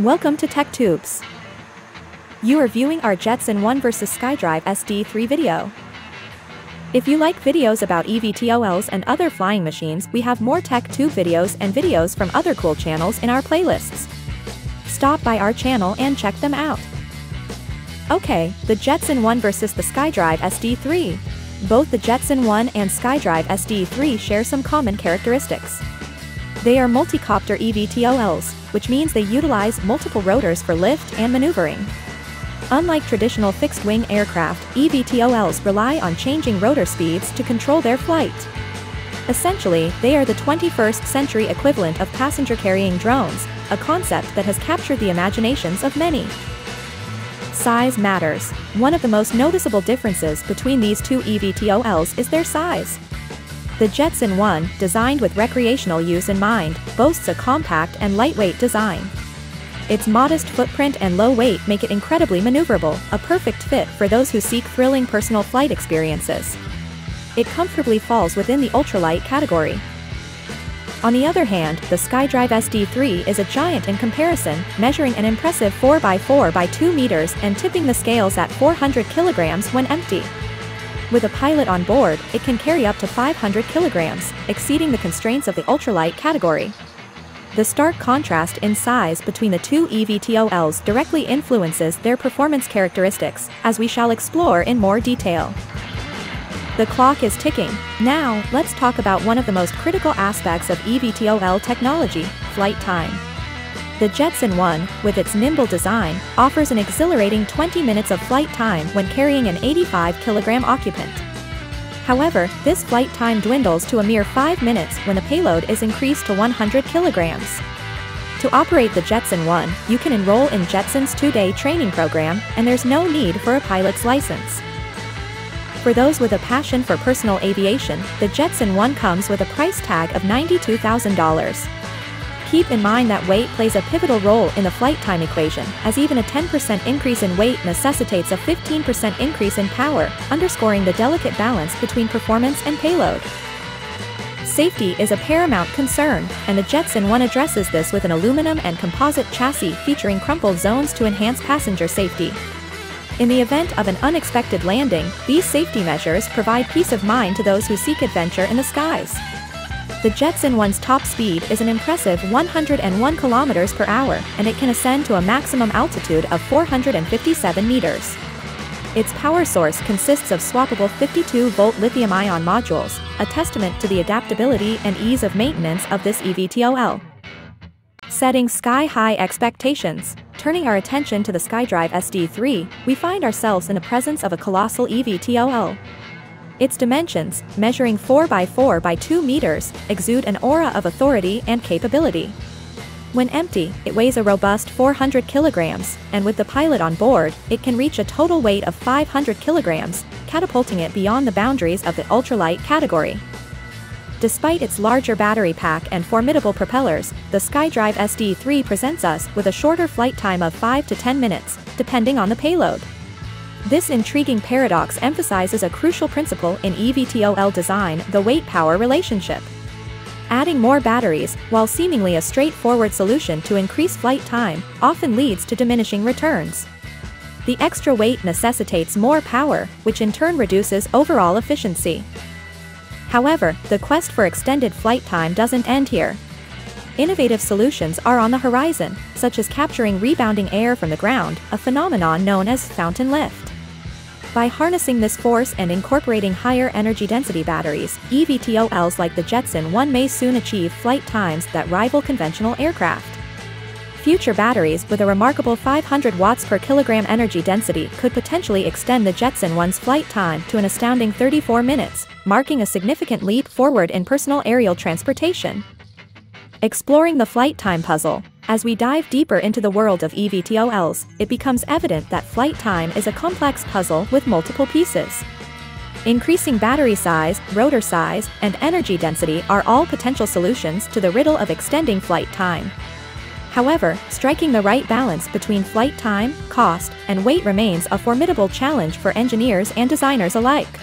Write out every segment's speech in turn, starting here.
Welcome to TechTubes. You are viewing our Jetson 1 vs SkyDrive SD3 video. If you like videos about eVTOLs and other flying machines, we have more TechTube videos and videos from other cool channels in our playlists. Stop by our channel and check them out. Okay, the Jetson 1 vs the SkyDrive SD3. Both the Jetson 1 and SkyDrive SD3 share some common characteristics. They are multi-copter eVTOLs, which means they utilize multiple rotors for lift and maneuvering. Unlike traditional fixed-wing aircraft, eVTOLs rely on changing rotor speeds to control their flight. Essentially, they are the 21st century equivalent of passenger-carrying drones, a concept that has captured the imaginations of many. Size matters. One of the most noticeable differences between these two eVTOLs is their size. The Jetson 1, designed with recreational use in mind, boasts a compact and lightweight design. Its modest footprint and low weight make it incredibly maneuverable, a perfect fit for those who seek thrilling personal flight experiences. It comfortably falls within the ultralight category. On the other hand, the SkyDrive SD3 is a giant in comparison, measuring an impressive 4x4 by 2 meters and tipping the scales at 400 kilograms when empty. With a pilot on board, it can carry up to 500 kilograms, exceeding the constraints of the ultralight category. The stark contrast in size between the two eVTOLs directly influences their performance characteristics, as we shall explore in more detail. The clock is ticking. Now, let's talk about one of the most critical aspects of eVTOL technology, flight time. The Jetson 1, with its nimble design, offers an exhilarating 20 minutes of flight time when carrying an 85 kilogram occupant. However, this flight time dwindles to a mere 5 minutes when the payload is increased to 100 kilograms. To operate the Jetson 1, you can enroll in Jetson's two-day training program, and there's no need for a pilot's license. For those with a passion for personal aviation, the Jetson 1 comes with a price tag of $92,000. Keep in mind that weight plays a pivotal role in the flight time equation, as even a 10% increase in weight necessitates a 15% increase in power, underscoring the delicate balance between performance and payload. Safety is a paramount concern, and the Jetson 1 addresses this with an aluminum and composite chassis featuring crumpled zones to enhance passenger safety. In the event of an unexpected landing, these safety measures provide peace of mind to those who seek adventure in the skies. The Jetson 1's top speed is an impressive 101 km per hour, and it can ascend to a maximum altitude of 457 meters. Its power source consists of swappable 52-volt lithium-ion modules, a testament to the adaptability and ease of maintenance of this eVTOL. Setting sky-high expectations, turning our attention to the SkyDrive SD3, we find ourselves in the presence of a colossal eVTOL. Its dimensions, measuring 4 by 4 by 2 meters, exude an aura of authority and capability. When empty, it weighs a robust 400 kilograms, and with the pilot on board, it can reach a total weight of 500 kilograms, catapulting it beyond the boundaries of the ultralight category. Despite its larger battery pack and formidable propellers, the SkyDrive SD3 presents us with a shorter flight time of 5 to 10 minutes, depending on the payload. This intriguing paradox emphasizes a crucial principle in eVTOL design, the weight-power relationship. Adding more batteries, while seemingly a straightforward solution to increase flight time, often leads to diminishing returns. The extra weight necessitates more power, which in turn reduces overall efficiency. However, the quest for extended flight time doesn't end here. Innovative solutions are on the horizon, such as capturing rebounding air from the ground, a phenomenon known as fountain lift. By harnessing this force and incorporating higher energy density batteries, eVTOLs like the Jetson 1 may soon achieve flight times that rival conventional aircraft. Future batteries with a remarkable 500 watts per kilogram energy density could potentially extend the Jetson 1's flight time to an astounding 34 minutes, marking a significant leap forward in personal aerial transportation. Exploring the flight time puzzle, as we dive deeper into the world of eVTOLs, it becomes evident that flight time is a complex puzzle with multiple pieces. Increasing battery size, rotor size, and energy density are all potential solutions to the riddle of extending flight time. However, striking the right balance between flight time, cost, and weight remains a formidable challenge for engineers and designers alike.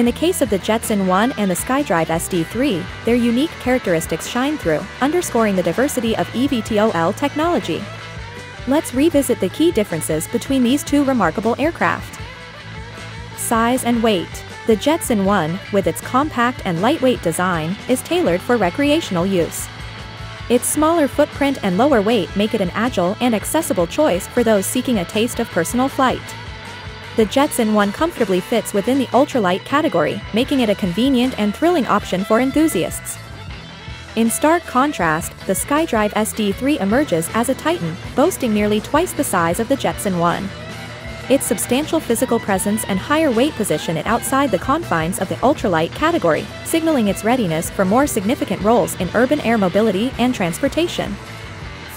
In the case of the Jetson 1 and the SkyDrive SD3, their unique characteristics shine through, underscoring the diversity of eVTOL technology. Let's revisit the key differences between these two remarkable aircraft. Size and weight. The Jetson 1, with its compact and lightweight design, is tailored for recreational use. Its smaller footprint and lower weight make it an agile and accessible choice for those seeking a taste of personal flight. The Jetson 1 comfortably fits within the ultralight category, making it a convenient and thrilling option for enthusiasts. In stark contrast, the SkyDrive SD3 emerges as a titan, boasting nearly twice the size of the Jetson 1. Its substantial physical presence and higher weight position it outside the confines of the ultralight category, signaling its readiness for more significant roles in urban air mobility and transportation.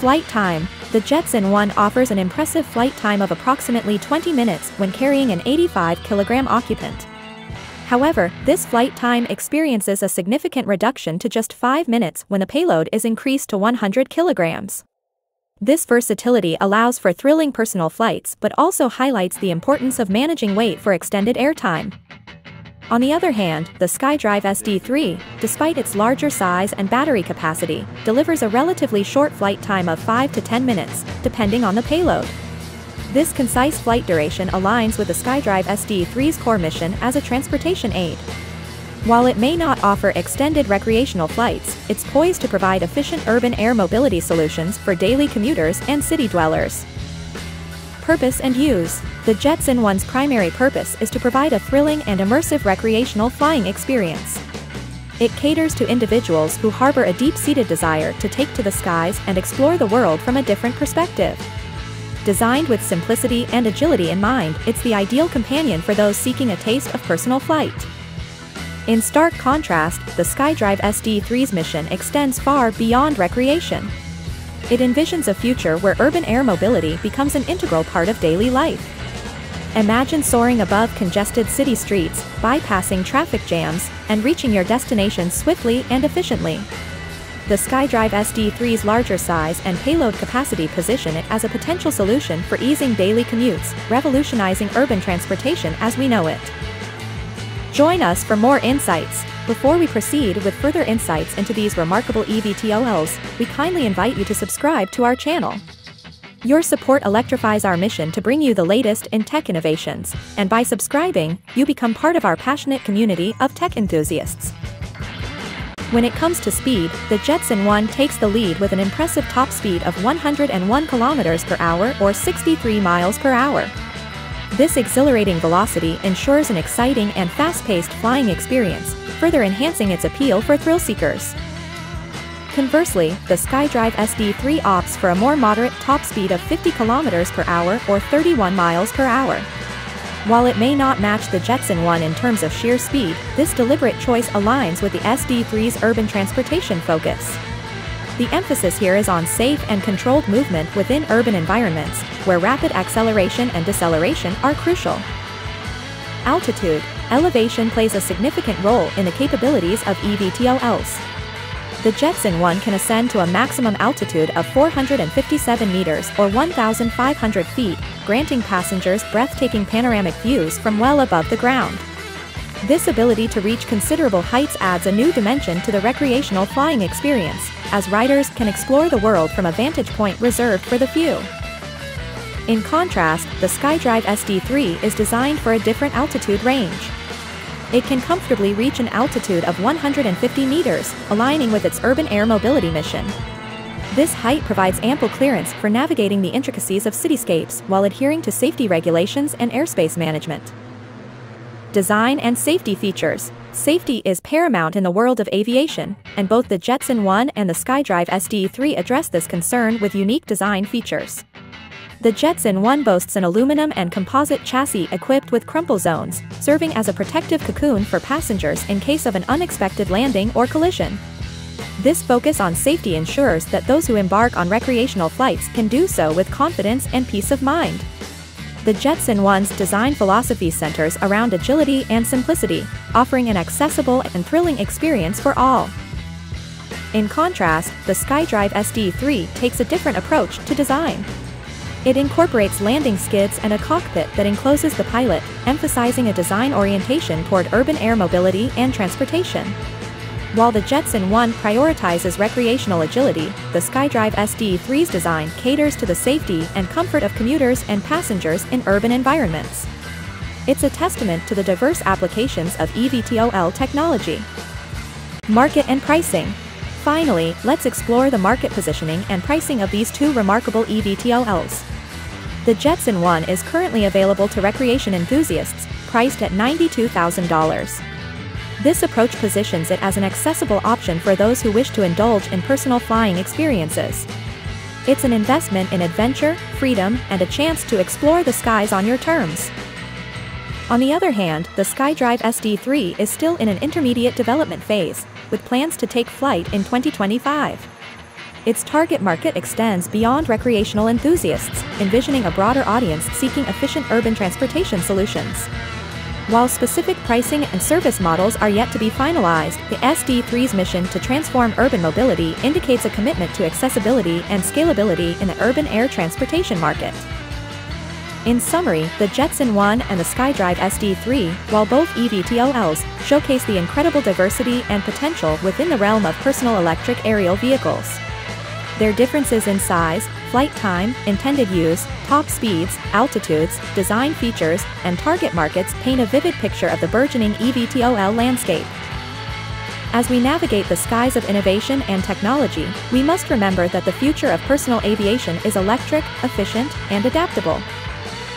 Flight time. The Jetson 1 offers an impressive flight time of approximately 20 minutes when carrying an 85 kilogram occupant. However, this flight time experiences a significant reduction to just 5 minutes when the payload is increased to 100 kilograms. This versatility allows for thrilling personal flights but also highlights the importance of managing weight for extended airtime. On the other hand, the SkyDrive SD3, despite its larger size and battery capacity, delivers a relatively short flight time of 5 to 10 minutes, depending on the payload. This concise flight duration aligns with the SkyDrive SD3's core mission as a transportation aid. While it may not offer extended recreational flights, it's poised to provide efficient urban air mobility solutions for daily commuters and city dwellers. Purpose and use. The Jetson 1's primary purpose is to provide a thrilling and immersive recreational flying experience. It caters to individuals who harbor a deep-seated desire to take to the skies and explore the world from a different perspective. Designed with simplicity and agility in mind, it's the ideal companion for those seeking a taste of personal flight. In stark contrast, the SkyDrive SD3's mission extends far beyond recreation. It envisions a future where urban air mobility becomes an integral part of daily life. Imagine soaring above congested city streets, bypassing traffic jams, and reaching your destination swiftly and efficiently. The SkyDrive SD3's larger size and payload capacity position it as a potential solution for easing daily commutes, revolutionizing urban transportation as we know it. Join us for more insights. Before we proceed with further insights into these remarkable eVTOLs, we kindly invite you to subscribe to our channel. Your support electrifies our mission to bring you the latest in tech innovations, and by subscribing, you become part of our passionate community of tech enthusiasts. When it comes to speed, the Jetson 1 takes the lead with an impressive top speed of 101 km per hour or 63 miles per hour. This exhilarating velocity ensures an exciting and fast-paced flying experience, further enhancing its appeal for thrill seekers. Conversely, the SkyDrive SD3 opts for a more moderate top speed of 50 km per hour or 31 miles per hour. While it may not match the Jetson 1 in terms of sheer speed, this deliberate choice aligns with the SD3's urban transportation focus. The emphasis here is on safe and controlled movement within urban environments, where rapid acceleration and deceleration are crucial. Altitude. Elevation plays a significant role in the capabilities of eVTOLs. The Jetson 1 can ascend to a maximum altitude of 457 meters or 1,500 feet, granting passengers breathtaking panoramic views from well above the ground. This ability to reach considerable heights adds a new dimension to the recreational flying experience, as riders can explore the world from a vantage point reserved for the few. In contrast, the SkyDrive SD3 is designed for a different altitude range. It can comfortably reach an altitude of 150 meters, aligning with its urban air mobility mission. This height provides ample clearance for navigating the intricacies of cityscapes while adhering to safety regulations and airspace management. Design and safety features. Safety is paramount in the world of aviation, and both the Jetson 1 and the SkyDrive SD3 address this concern with unique design features. The Jetson 1 boasts an aluminum and composite chassis equipped with crumple zones, serving as a protective cocoon for passengers in case of an unexpected landing or collision. This focus on safety ensures that those who embark on recreational flights can do so with confidence and peace of mind. The Jetson 1's design philosophy centers around agility and simplicity, offering an accessible and thrilling experience for all. In contrast, the SkyDrive SD3 takes a different approach to design. It incorporates landing skids and a cockpit that encloses the pilot, emphasizing a design orientation toward urban air mobility and transportation. While the Jetson 1 prioritizes recreational agility, the SkyDrive SD3's design caters to the safety and comfort of commuters and passengers in urban environments. It's a testament to the diverse applications of EVTOL technology. Market and pricing. Finally, let's explore the market positioning and pricing of these two remarkable EVTOLs. The Jetson 1 is currently available to recreation enthusiasts, priced at $92,000. This approach positions it as an accessible option for those who wish to indulge in personal flying experiences. It's an investment in adventure, freedom, and a chance to explore the skies on your terms. On the other hand, the SkyDrive SD3 is still in an intermediate development phase, with plans to take flight in 2025. Its target market extends beyond recreational enthusiasts, envisioning a broader audience seeking efficient urban transportation solutions. While specific pricing and service models are yet to be finalized, the SD3's mission to transform urban mobility indicates a commitment to accessibility and scalability in the urban air transportation market. In summary, the Jetson 1 and the SkyDrive SD3, while both EVTOLs, showcase the incredible diversity and potential within the realm of personal electric aerial vehicles. Their differences in size, flight time, intended use, top speeds, altitudes, design features, and target markets paint a vivid picture of the burgeoning EVTOL landscape. As we navigate the skies of innovation and technology, we must remember that the future of personal aviation is electric, efficient, and adaptable.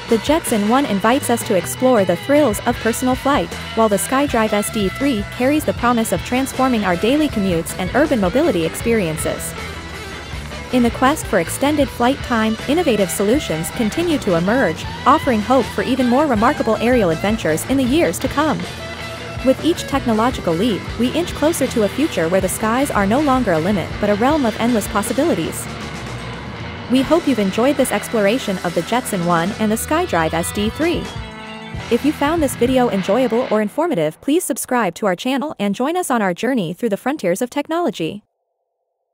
The Jetson 1 invites us to explore the thrills of personal flight, while the SkyDrive SD3 carries the promise of transforming our daily commutes and urban mobility experiences. In the quest for extended flight time, innovative solutions continue to emerge, offering hope for even more remarkable aerial adventures in the years to come. With each technological leap, we inch closer to a future where the skies are no longer a limit but a realm of endless possibilities. We hope you've enjoyed this exploration of the Jetson 1 and the SkyDrive SD3. If you found this video enjoyable or informative please subscribe to our channel and join us on our journey through the frontiers of technology.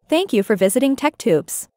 Thank you for visiting TechTubes.